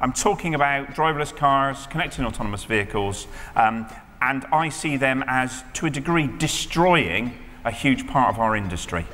I'm talking about driverless cars, connected autonomous vehicles, um, and I see them as, to a degree, destroying a huge part of our industry.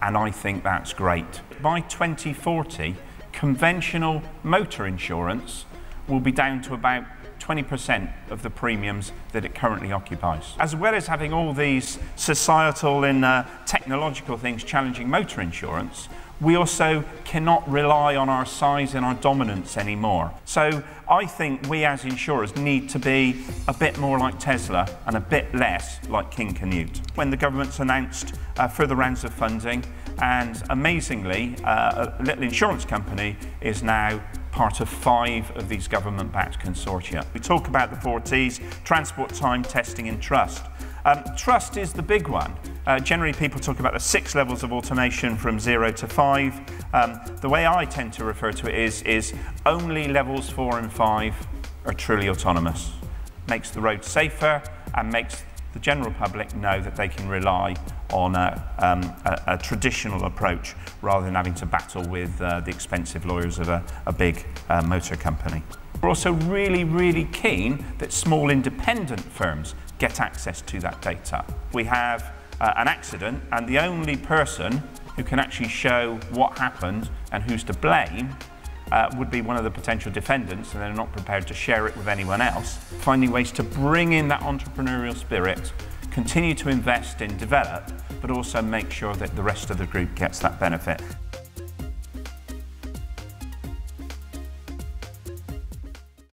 And I think that's great. By 2040, conventional motor insurance will be down to about 20% of the premiums that it currently occupies. As well as having all these societal and uh, technological things challenging motor insurance, we also cannot rely on our size and our dominance anymore. So I think we as insurers need to be a bit more like Tesla and a bit less like King Canute. When the government's announced uh, further rounds of funding, and amazingly, uh, a little insurance company is now part of five of these government-backed consortia. We talk about the four T's, transport, time, testing and trust. Um, trust is the big one. Uh, generally, people talk about the six levels of automation from zero to five. Um, the way I tend to refer to it is, is only levels four and five are truly autonomous. Makes the road safer and makes the general public know that they can rely on a, um, a, a traditional approach rather than having to battle with uh, the expensive lawyers of a, a big uh, motor company. We're also really, really keen that small independent firms get access to that data. We have uh, an accident and the only person who can actually show what happened and who's to blame uh, would be one of the potential defendants and they're not prepared to share it with anyone else. Finding ways to bring in that entrepreneurial spirit, continue to invest in develop, but also make sure that the rest of the group gets that benefit.